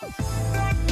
Bye.